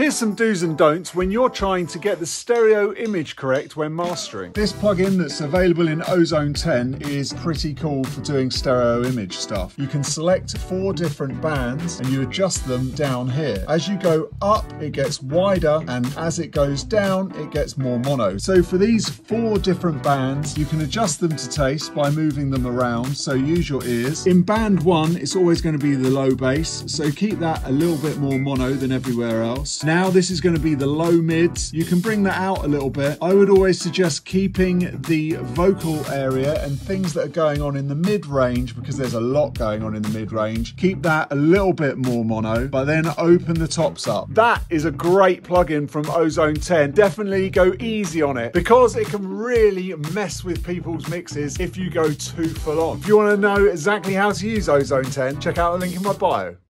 Here's some do's and don'ts when you're trying to get the stereo image correct when mastering. This plugin that's available in Ozone 10 is pretty cool for doing stereo image stuff. You can select four different bands and you adjust them down here. As you go up, it gets wider and as it goes down, it gets more mono. So for these four different bands, you can adjust them to taste by moving them around. So use your ears. In band one, it's always going to be the low bass. So keep that a little bit more mono than everywhere else. Now this is going to be the low mids. You can bring that out a little bit. I would always suggest keeping the vocal area and things that are going on in the mid range because there's a lot going on in the mid range. Keep that a little bit more mono, but then open the tops up. That is a great plugin from Ozone 10. Definitely go easy on it because it can really mess with people's mixes if you go too full on. If you want to know exactly how to use Ozone 10, check out the link in my bio.